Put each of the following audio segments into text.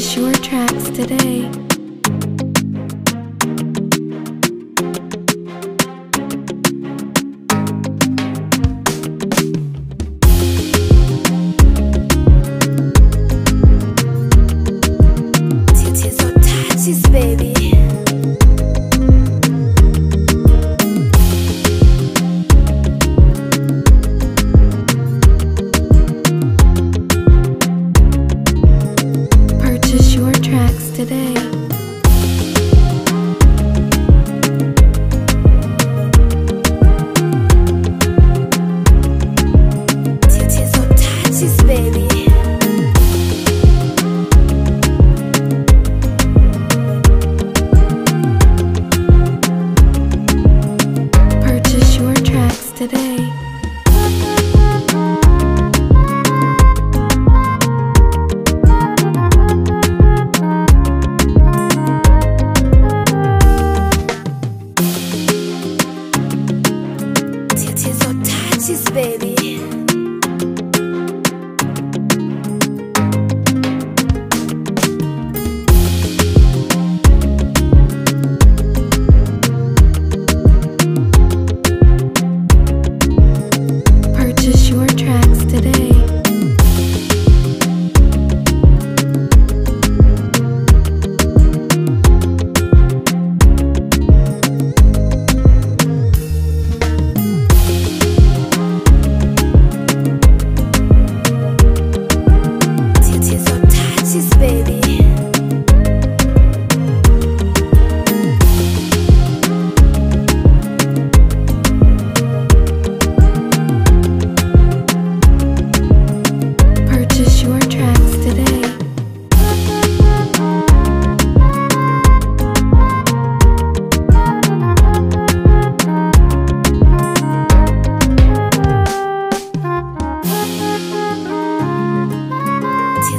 release your tracks today.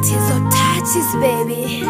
Touches or touches, baby.